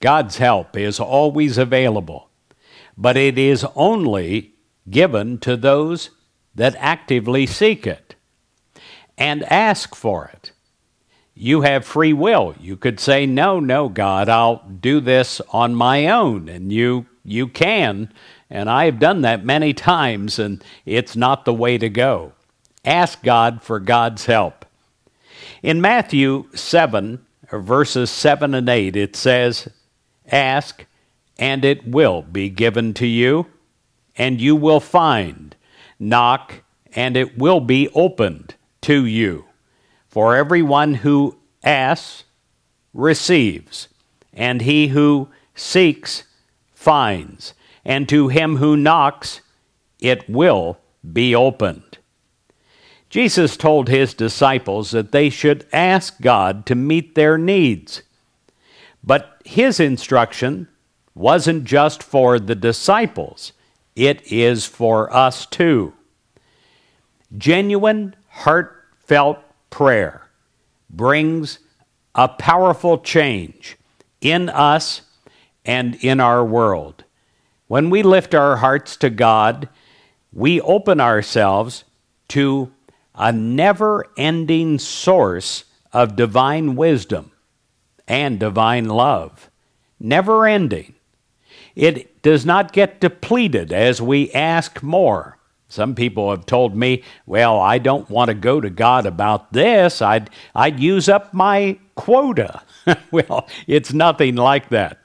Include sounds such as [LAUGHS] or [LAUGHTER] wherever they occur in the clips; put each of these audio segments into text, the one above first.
God's help is always available, but it is only given to those that actively seek it and ask for it. You have free will. You could say, No, no, God, I'll do this on my own. And you, you can. And I have done that many times, and it's not the way to go. Ask God for God's help. In Matthew 7, verses 7 and 8, it says, Ask, and it will be given to you, and you will find. Knock, and it will be opened to you. For everyone who asks receives, and he who seeks finds, and to him who knocks it will be opened. Jesus told his disciples that they should ask God to meet their needs. But his instruction wasn't just for the disciples, it is for us too. Genuine, heartfelt prayer brings a powerful change in us and in our world. When we lift our hearts to God, we open ourselves to a never ending source of divine wisdom and divine love. Never ending. It does not get depleted as we ask more. Some people have told me, well, I don't want to go to God about this. I'd, I'd use up my quota. [LAUGHS] well, it's nothing like that.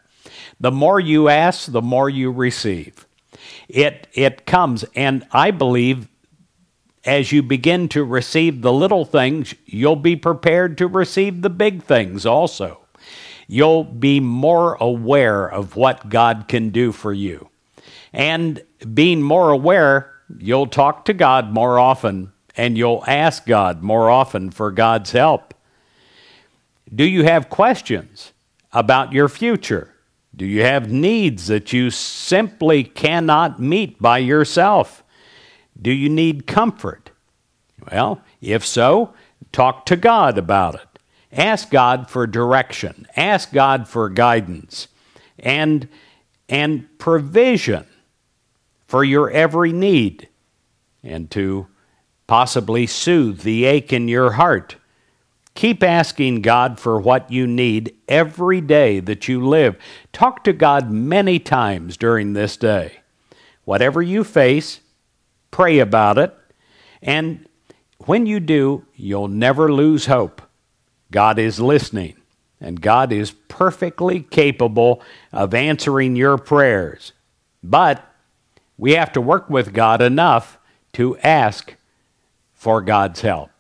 The more you ask, the more you receive. It, it comes, and I believe as you begin to receive the little things, you'll be prepared to receive the big things also. You'll be more aware of what God can do for you. And being more aware, You'll talk to God more often and you'll ask God more often for God's help. Do you have questions about your future? Do you have needs that you simply cannot meet by yourself? Do you need comfort? Well, if so, talk to God about it. Ask God for direction. Ask God for guidance and, and provision for your every need and to possibly soothe the ache in your heart. Keep asking God for what you need every day that you live. Talk to God many times during this day. Whatever you face, pray about it. And when you do, you'll never lose hope. God is listening, and God is perfectly capable of answering your prayers. But we have to work with God enough to ask for God's help.